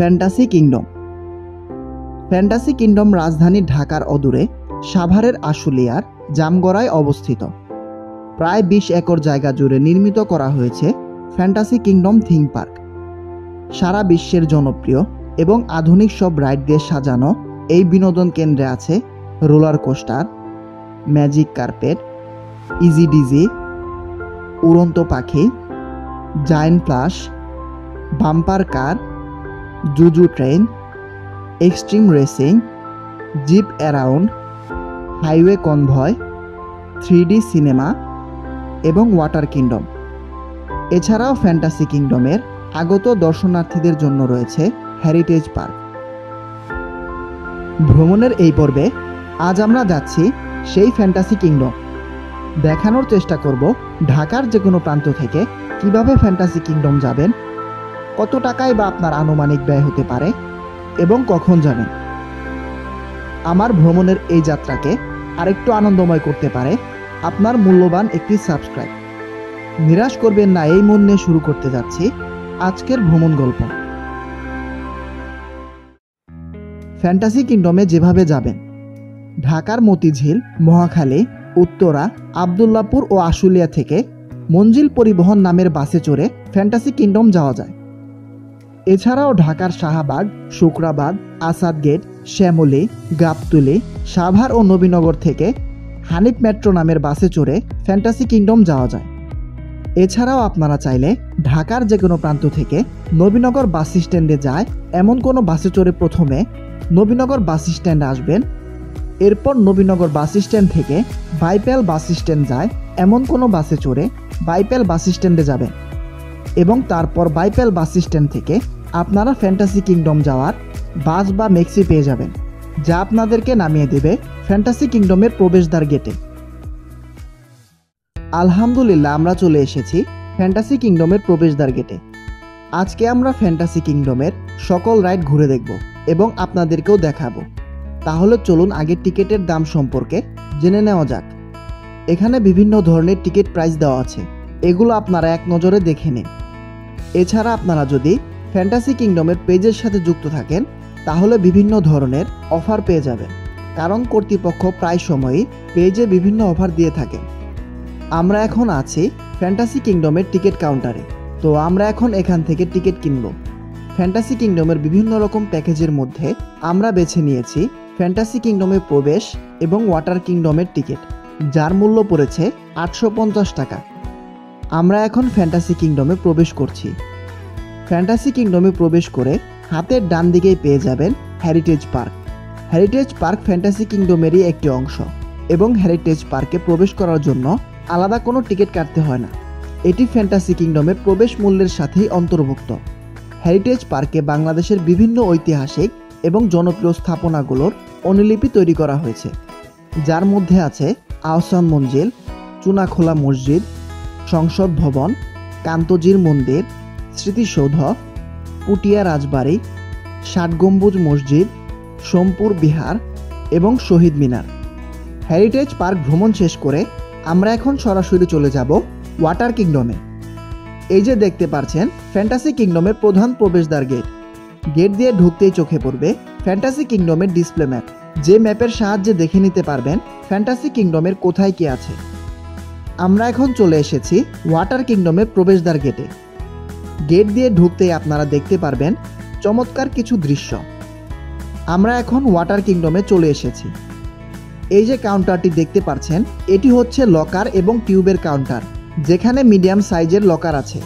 Fantasy kingdom. Fantasy kingdom রাজধানী ঢাকার অদূরে সাভারের আশুলিয়ার জামগড়ায় অবস্থিত। প্রায় বিশ একর জায়গা জুড়ে নির্মিত করা হয়েছে ফ্যান্টাসি কিংডম থিম পার্ক। সারা বিশ্বের জনপ্রিয় এবং আধুনিক সব রাইড দিয়ে সাজানো এই বিনোদন কেন্দ্রে আছে roller coaster, magic carpet, easy dizzy, উড়ন্ত পাখি, জায়েন্ট প্লাস বাম্পার কার জুজু train, extreme racing, zip around, highway convoy three cinema এবং ওয়াটার কিংডম। এছাড়াও ফ্যান্টাসি কিংডমের আগত দর্শনার্থীদের জন্য রয়েছে হেরিটেজ পার্ক। ভ্রমণের এই পর্বে আজ আমরা যাচ্ছি সেই ফ্যান্টাসি কিংডম। দেখানোর চেষ্টা করব ঢাকার যে কোনো প্রান্ত থেকে কীভাবে ফ্যান্টাসি কিংডম যাবেন কত টাকায় বা আপনার আনুমানিক ব্যয় হতে পারে? এবং কখন যাবেন আমার ভ্রমণের এই যাত্রাকে আরেকটু আনন্দময় করতে পারে আপনার মূল্যবান একটি সাবস্ক্রাইব। নিরাশ করবেন না, এই মন নিয়ে শুরু করতে যাচ্ছি আজকের ভ্রমণ গল্প। ফ্যান্টাসি কিংডমে যেভাবে যাবেন, ঢাকার মতিঝিল, মহাখালী, উত্তরা, আবদুল্লাপুর ও আশুলিয়া থেকে মঞ্জিল পরিবহন নামের বাসে চড়ে ফ্যান্টাসি কিংডম যাওয়া যায়। এছাড়াও ঢাকার শাহবাগ শুক্রাবাদ আসাদ গেট শ্যামলী, গাবতুলি, সাভার ও নবীনগর থেকে হানিফ মেট্রো নামের বাসে চড়ে ফ্যান্টাসি কিংডম যাওয়া যায়। এছাড়াও আপনারা চাইলে ঢাকার যে কোনো প্রান্ত থেকে নবীনগর বাস স্ট্যান্ডে যায়, এমন কোনো বাসে চড়ে প্রথমে নবীনগর বাস স্ট্যান্ডে আসবেন। এরপর নবীনগর বাস স্ট্যান্ড থেকে বাইপেল বাস স্ট্যান্ড যায়, এমন কোনো বাসে চড়ে বাইপেল বাস স্ট্যান্ডে যাবেন। এবং তারপর বাইপেল বাস স্ট্যান্ড থেকে আপনারা ফ্যান্টাসি কিংডম যাওয়ার বাস বা মেক্সি পেয়ে যাবেন, যা আপনাদেরকে নামিয়ে দেবে ফ্যান্টাসি কিংডমের প্রবেশদ্বার গেটে। আলহামদুলিল্লাহ, আমরা চলে এসেছি ফ্যান্টাসি কিংডমের প্রবেশদ্বার গেটে। আজকে আমরা ফ্যান্টাসি কিংডমের সকল রাইড ঘুরে দেখব এবং আপনাদেরকেও দেখাবো। তাহলে চলুন আগে টিকিটের দাম সম্পর্কে জেনে নেওয়া যাক। এখানে বিভিন্ন ধরনের টিকিট প্রাইস দেওয়া আছে। এগুলো আপনারা এক নজরে দেখে নিন। এছাড়া আপনারা যদি ফ্যান্টাসি কিংডমের পেজের সাথে যুক্ত থাকেন, তাহলে বিভিন্ন ধরনের অফার পেয়ে যাবেন। কারণ কর্তৃপক্ষ প্রায় সময়ই পেজে বিভিন্ন অফার দিয়ে থাকেন। আমরা এখন আছি ফ্যান্টাসি কিংডমের টিকিট কাউন্টারে। তো আমরা এখন এখান থেকে টিকিট কিনব। ফ্যান্টাসি কিংডমের বিভিন্ন রকম প্যাকেজের মধ্যে আমরা বেছে নিয়েছি ফ্যান্টাসি কিংডমে প্রবেশ এবং ওয়াটার কিংডমের টিকিট, যার মূল্য পড়েছে আটশো পঞ্চাশ টাকা। আমরা এখন ফ্যান্টাসি কিংডমে প্রবেশ করছি। ফ্যান্টাসি কিংডমে প্রবেশ করে হাতের ডান দিকেই পেয়ে যাবেন heritage park heritage park fantasy কিংডমেরই একটি অংশ এবং হেরিটেজ পার্কে প্রবেশ করার জন্য আলাদা কোনো টিকিট কাটতে হয় না। এটি ফ্যান্টাসি কিংডমের প্রবেশ মূল্যের সাথেই অন্তর্ভুক্ত। হেরিটেজ পার্কে বাংলাদেশের বিভিন্ন ঐতিহাসিক এবং জনপ্রিয় স্থাপনাগুলোর অনুলিপি তৈরি করা হয়েছে। যার মধ্যে আছে আহসান মঞ্জিল, চুনাখোলা মসজিদ সংসদ ভবন, কান্তজির মন্দির, স্মৃতিসৌধ, পুটিয়া রাজবাড়ি ষাট গম্বুজ মসজিদ, সোমপুর বিহার এবং শহীদ মিনার। হেরিটেজ পার্ক ভ্রমণ শেষ করে আমরা এখন সরাসরি চলে যাব ওয়াটার কিংডমে এই যে দেখতে পারছেন ফ্যান্টাসি কিংডমের প্রধান প্রবেশদ্বার গেট গেট দিয়ে ঢুকতেই চোখে পড়বে ফ্যান্টাসি কিংডমের ডিসপ্লে ম্যাপ যে ম্যাপের সাহায্যে দেখে নিতে পারবেন ফ্যান্টাসি কিংডমের কোথায় কি আছে। আমরা এখন চলে এসেছি ওয়াটার কিংডমের প্রবেশদ্বার গেটে গেট দিয়ে ঢুকতেই আপনারা দেখতে পারবেন চমৎকার কিছু দৃশ্য। আমরা এখন ওয়াটার কিংডমে চলে এসেছি। এই যে কাউন্টারটি দেখতে পাচ্ছেন, এটি হচ্ছে লকার এবং টিউবের কাউন্টার যেখানে মিডিয়াম সাইজের লকার আছে।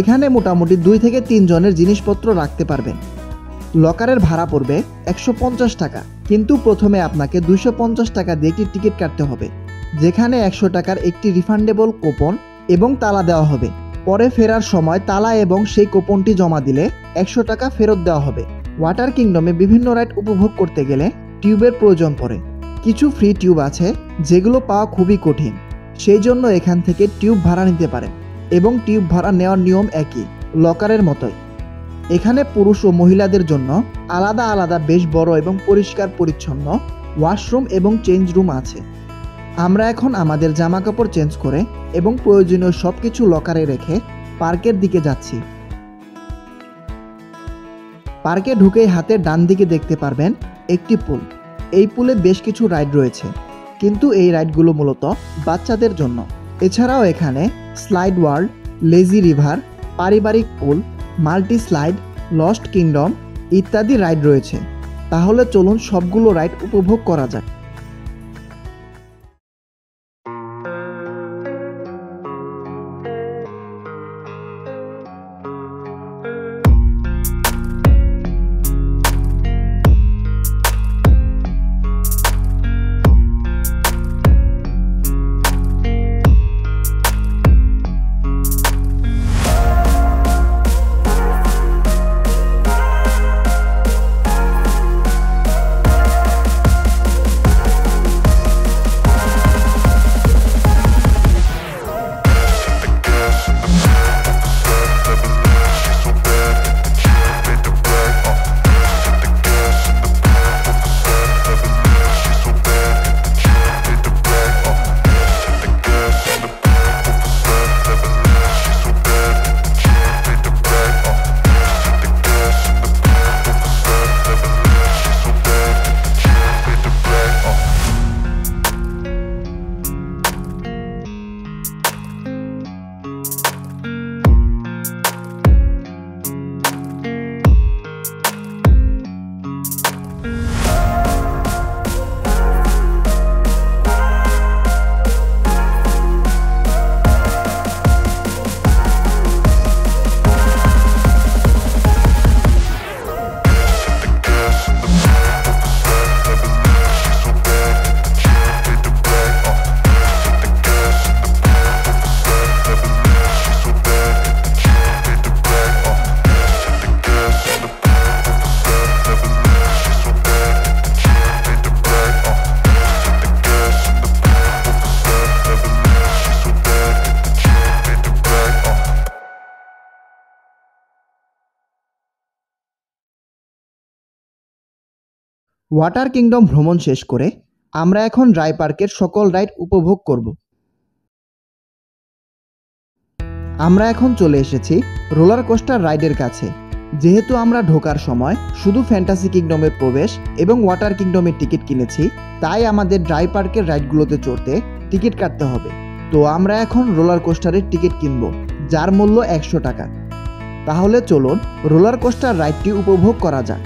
এখানে মোটামুটি দুই থেকে তিন জনের জিনিসপত্র রাখতে পারবেন। লকারের ভাড়া পড়বে একশো পঞ্চাশ টাকা, কিন্তু প্রথমে আপনাকে পঞ্চাশ টাকা দিয়ে টিকিট কাটতে হবে। যেখানে একশো টাকার একটি রিফান্ডেবল কুপন এবং তালা দেওয়া হবে। পরে ফেরার সময় তালা এবং সেই কুপনটি জমা দিলে একশো টাকা ফেরত দেওয়া হবে। ওয়াটার কিংডমে বিভিন্ন রাইড উপভোগ করতে গেলে টিউবের প্রয়োজন পড়ে। কিছু ফ্রি টিউব আছে যেগুলো পাওয়া খুবই কঠিন। সেই জন্য এখান থেকে টিউব ভাড়া নিতে পারেন এবং টিউব ভাড়া নেওয়ার নিয়ম একই, লকারের মতোই। এখানে পুরুষ ও মহিলাদের জন্য আলাদা আলাদা বেশ বড় এবং পরিষ্কার পরিচ্ছন্ন ওয়াশরুম এবং চেঞ্জ রুম আছে। আমরা এখন আমাদের জামা কাপড় চেঞ্জ করে এবং প্রয়োজনীয় সব কিছু লকারে রেখে পার্কের দিকে যাচ্ছি। পার্কে ঢুকেই হাতের ডান দিকে দেখতে পারবেন একটি পুল। এই পুলে বেশ কিছু রাইড রয়েছে, কিন্তু এই রাইডগুলো মূলত বাচ্চাদের জন্য। এছাড়াও এখানে স্লাইড ওয়ার্ল্ড, লেজি রিভার, পারিবারিক pool multi slide lost kingdom ইত্যাদি রাইড রয়েছে। তাহলে চলুন সবগুলো রাইড উপভোগ করা যাক। ওয়াটার কিংডম ভ্রমণ শেষ করে আমরা এখন ড্রাই পার্কের সকল রাইড উপভোগ করব। আমরা এখন চলে এসেছি রোলার কোস্টার রাইডের কাছে। যেহেতু আমরা ঢোকার সময় শুধু ফ্যান্টাসি কিংডমের প্রবেশ এবং ওয়াটার কিংডমের টিকিট কিনেছি, তাই আমাদের ড্রাই পার্কের রাইডগুলোতে চড়তে টিকিট কাটতে হবে। তো আমরা এখন রোলার কোস্টারের টিকিট কিনব, যার মূল্য একশো টাকা। তাহলে চলুন রোলার কোস্টার রাইডটি উপভোগ করা যাক।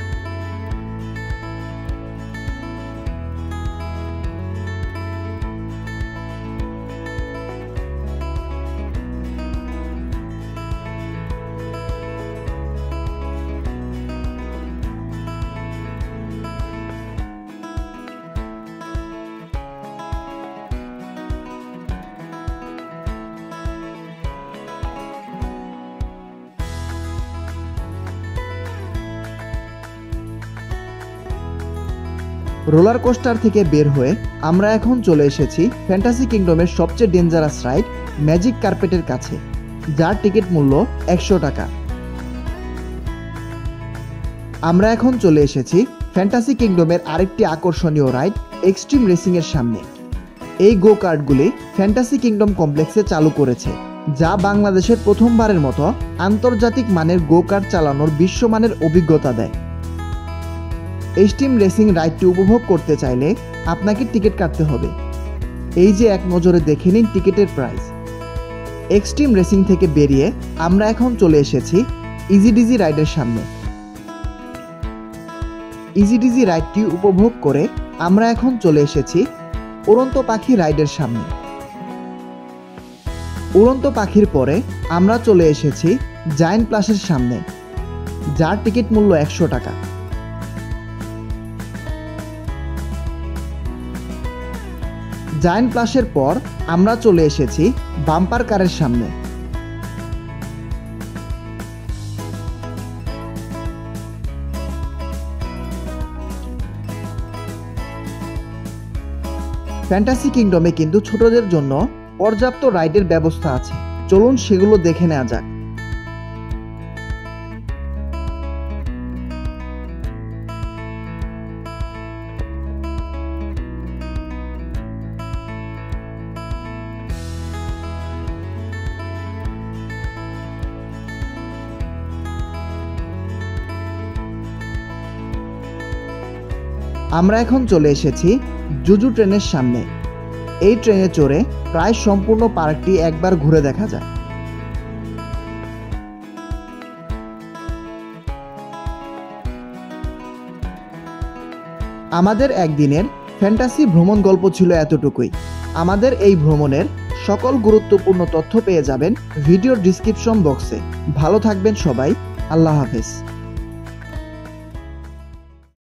রোলার কোস্টার থেকে বের হয়ে আমরা এখন চলে এসেছি ফ্যান্টাসি কিংডমের সবচেয়ে ডেঞ্জারাস রাইড, ম্যাজিক কার্পেটের কাছে, যার টিকিট মূল্য একশো টাকা। আমরা এখন চলে এসেছি ফ্যান্টাসি কিংডমের আরেকটি আকর্ষণীয় রাইড, এক্সট্রিম রেসিং এর সামনে। এই গো কার্টগুলি ফ্যান্টাসি কিংডম কমপ্লেক্সে চালু করেছে, যা বাংলাদেশের প্রথমবারের মতো আন্তর্জাতিক মানের গো কার্ট চালানোর বিশ্বমানের অভিজ্ঞতা দেয়। এক্সট্রিম রেসিং রাইডটি উপভোগ করতে চাইলে আপনাকে টিকিট কাটতে হবে। এই যে এক নজরে দেখে নিন টিকিটের প্রাইস এক্সট্রিম রেসিং থেকে বেরিয়ে আমরা এখন চলে এসেছি ইজি ডিজি রাইডের সামনে। ইজি ডিজি রাইডটি উপভোগ করে আমরা এখন চলে এসেছি উড়ন্ত পাখি রাইডের সামনে। উড়ন্ত পাখির পরে আমরা চলে এসেছি জায়েন্ট প্লাসের সামনে, যার টিকিট মূল্য একশো টাকা। জায়েন্ট প্লাসের পর আমরা চলে এসেছি বাম্পার কারের সামনে। ফ্যান্টাসি কিংডমে কিন্তু ছোটদের জন্য পর্যাপ্ত রাইডের ব্যবস্থা আছে। চলুন সেগুলো দেখে নেওয়া যাক। আমরা এখন চলে এসেছি জুজু ট্রেনের সামনে। এই ট্রেনে চড়ে প্রায় সম্পূর্ণ পার্কটি একবার ঘুরে দেখা যায় আমাদের একদিনের ফ্যান্টাসি ভ্রমণ গল্প ছিল এতটুকুই। আমাদের এই ভ্রমণের সকল গুরুত্বপূর্ণ তথ্য পেয়ে যাবেন ভিডিওর ডিসক্রিপশন বক্সে। ভালো থাকবেন সবাই। আল্লাহ হাফেজ।